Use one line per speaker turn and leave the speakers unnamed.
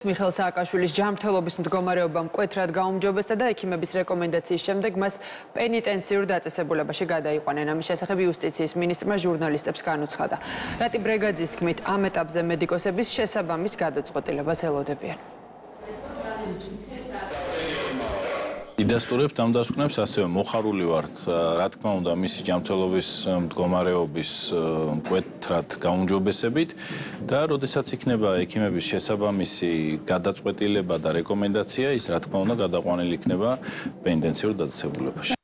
მიხელ სააკაშვილის ჯანმრთელობის მდგომარეობა მკვეთრად გაუმჯობესდა და ექიმების რეკომენდაციის შემდეგ მას პენიტენციურ დაწესებულებაში გადაიყვანენ. ამის შესახებ იუსტიციის მინისტრმა ჟურნალისტებს განუცხადა. რატი ბრეგაძის თქმით, ამ ეტაპზე მედიკოსების შესაბამის გადაწყვეტილებას ელოდებიან.
იდასტურებთ ამ დასკვნებს ასევე მოხარული ვართ რა თქმა უნდა მისი ჯანმრთელობის მდგომარეობის მკვეთრად გაუმჯობესებით და როდესაც იქნება ექიმების შესაბამისი გადაწყვეტილება და რეკომენდაცია ის რა თქმა უნდა გადაყვანილი იქნება პენდენციურ დაწესებულებაში